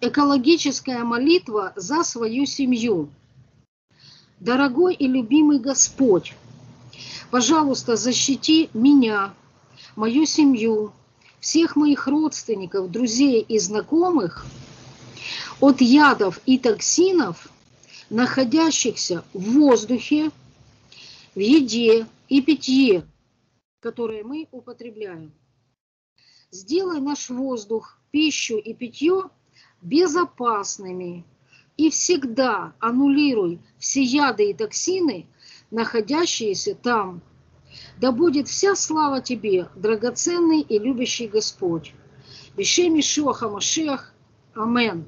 экологическая молитва за свою семью. Дорогой и любимый Господь, пожалуйста, защити меня, мою семью, всех моих родственников, друзей и знакомых от ядов и токсинов, находящихся в воздухе, в еде и питье, которые мы употребляем. Сделай наш воздух, пищу и питье безопасными и всегда аннулируй все яды и токсины, находящиеся там. Да будет вся слава Тебе, драгоценный и любящий Господь. Бешеми Шуаха Машиах. Амен.